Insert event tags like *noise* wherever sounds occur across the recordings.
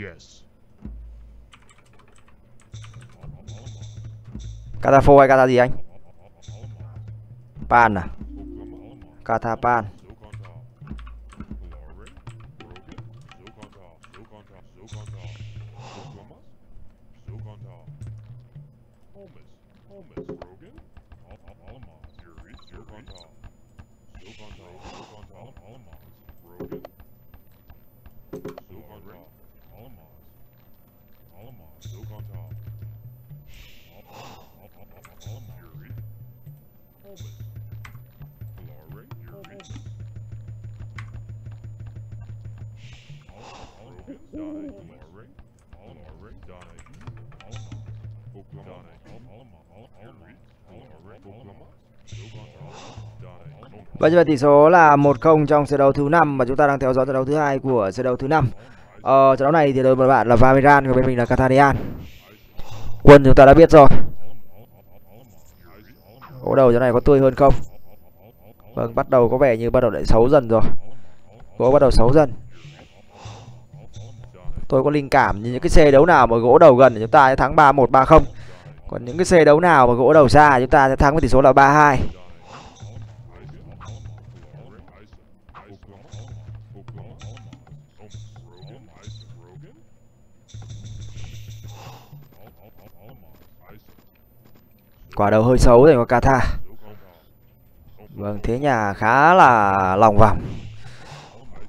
Yes. Kata phô hay kata gì anh? Pan à? Kata pan. Và như vậy tỷ số là 1-0 trong trận đấu thứ 5 và chúng ta đang theo dõi trận đấu thứ hai của trận đấu thứ 5. Ờ, trận đấu này thì đối với bạn là Vamiran và bên mình là Catanian. Quân chúng ta đã biết rồi. Gỗ đầu trận này có tươi hơn không? Vâng, bắt đầu có vẻ như bắt đầu lại xấu dần rồi. Gỗ bắt đầu xấu dần. Tôi có linh cảm như những cái xe đấu nào mà gỗ đầu gần thì chúng ta sẽ thắng 3-1 3-0. Còn những cái xe đấu nào mà gỗ đầu xa chúng ta sẽ thắng với tỷ số là 3-2. Quả đầu hơi xấu dành cho Kata. Vâng, thế nhà khá là lòng vòng.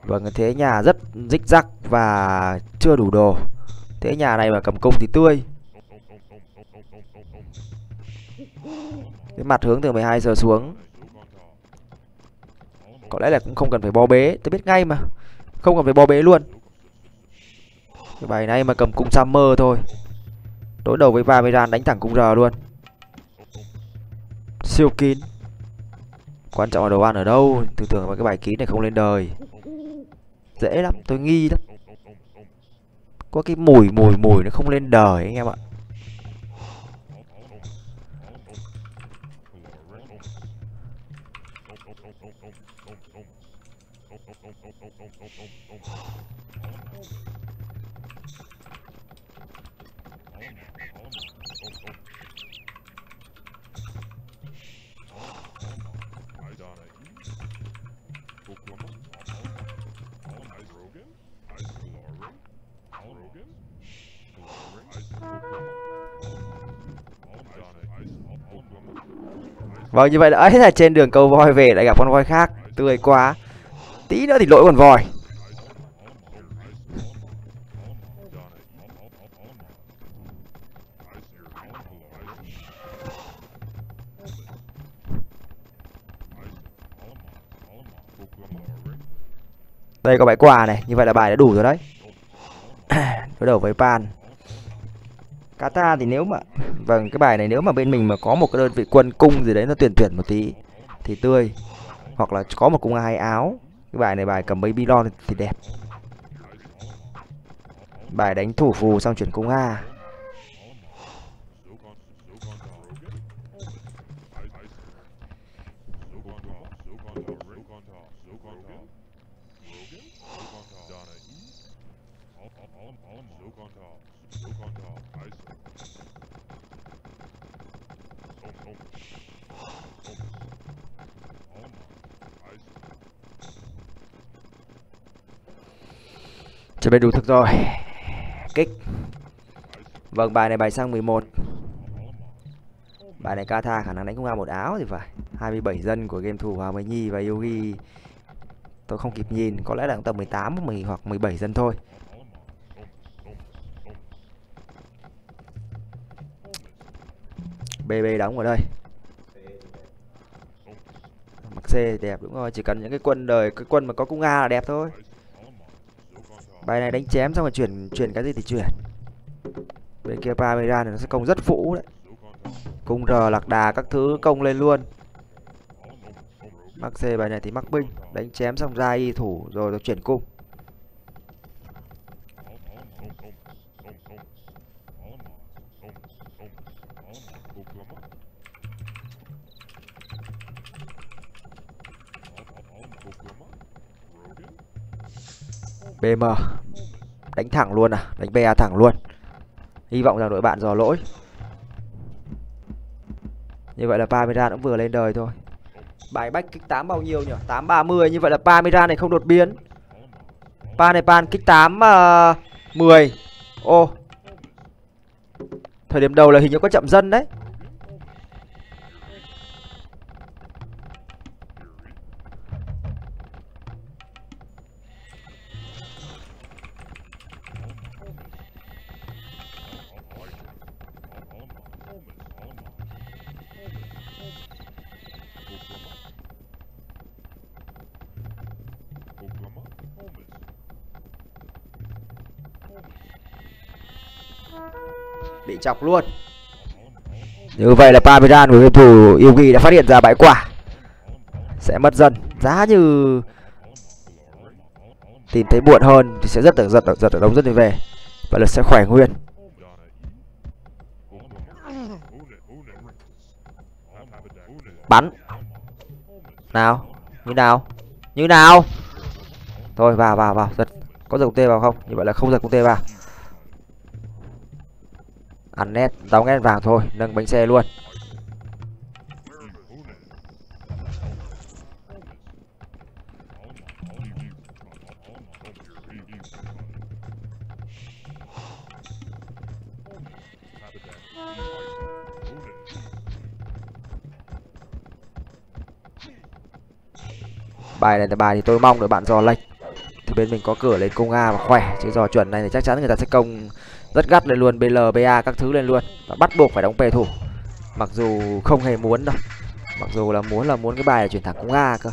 Vâng, thế nhà rất dích rắc và chưa đủ đồ. Thế nhà này mà cầm cung thì tươi. Cái mặt hướng từ 12 giờ xuống. Có lẽ là cũng không cần phải bo bế, tôi biết ngay mà. Không cần phải bo bế luôn. Cái bài này mà cầm cung Summer thôi. Đối đầu với Vamiran đánh thẳng cung R luôn siêu kín. Quan trọng là đồ ăn ở đâu? Thường thường mà cái bài kín này không lên đời. Dễ lắm, tôi nghi lắm. Có cái mùi mùi mùi nó không lên đời anh em ạ. Vâng như vậy là ấy là trên đường câu voi về, lại gặp con voi khác. Tươi quá. Tí nữa thì lỗi con voi. Đây có bài quà này, Như vậy là bài đã đủ rồi đấy. *clears throat* Đối đầu với Pan. Kata thì nếu mà vâng cái bài này nếu mà bên mình mà có một cái đơn vị quân cung gì đấy nó tuyển tuyển một tí, thì tươi. Hoặc là có một cung hai áo, cái bài này bài cầm baby lo thì đẹp. Bài đánh thủ phù xong chuyển cung a. Chuẩn bị đủ thực rồi. Kích. Vâng bài này bài sang 11 Bài này Kata khả năng đánh không ra một áo thì phải. 27 dân của game thủ Hoàng Mới Nhi và Yogi. Tôi không kịp nhìn, Có lẽ là tầm 18 10 hoặc 17 dân thôi. BB đóng ở đây. Mặc C đẹp đúng rồi, Chỉ cần những cái quân đời, Cái quân mà có cung A là đẹp thôi bài này đánh chém xong rồi chuyển chuyển cái gì thì chuyển. Bên kia Pamira này nó sẽ công rất phũ đấy. Cung r, lạc đà các thứ công lên luôn. Mắc c bài này thì mắc binh. Đánh chém xong ra y thủ, rồi nó chuyển cung. BM đánh thẳng luôn à? Đánh be thẳng luôn. Hy vọng rằng đội bạn dò lỗi. Như vậy là Parmesan cũng vừa lên đời thôi. Bài bách kích 8 bao nhiêu nhỉ? 830 như vậy là Parmesan này không đột biến. Pa này pan kích 8 uh, 10 ô. Thời điểm đầu là hình như có chậm dân đấy. Bị chọc luôn. Như vậy là Parmesan của game thủ Yugi đã phát hiện ra bãi quả. Sẽ mất dần. Giá như tìm thấy muộn hơn thì sẽ rất là giật giật ở đống rất về. Và lượt sẽ khỏe nguyên. Bắn. Nào, như nào? Như nào? Thôi, vào vào vào. Giật. Có giật công tê vào không? Như vậy là không giật công tê vào ăn nét đóng nét vàng thôi, nâng bánh xe luôn. Bài này là bài thì tôi mong đội bạn dò lệch bên mình có cửa lên công a và khỏe, chứ dò chuẩn này thì chắc chắn người ta sẽ công rất gắt lên luôn bl ba các thứ lên luôn, và bắt buộc phải đóng pề thủ. Mặc dù không hề muốn đâu, mặc dù là muốn là muốn cái bài là chuyển thẳng công a cơ.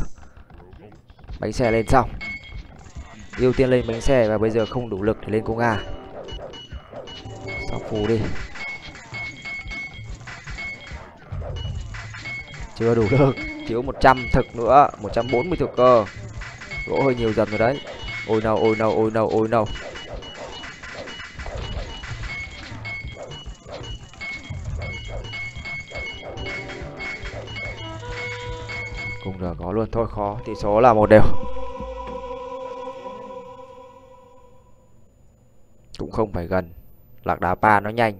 Bánh xe lên xong. Ưu tiên lên bánh xe và bây giờ không đủ lực để lên công a. Xong phù đi. Chưa đủ lực, thiếu 100 thực nữa 140 thực cơ. Gỗ hơi nhiều dần rồi đấy ôi nào ôi nào ôi nào ôi nào. Cùng giờ có luôn, thôi khó, tỷ số là một đều. Cũng không phải gần. Lạc đá pa nó nhanh.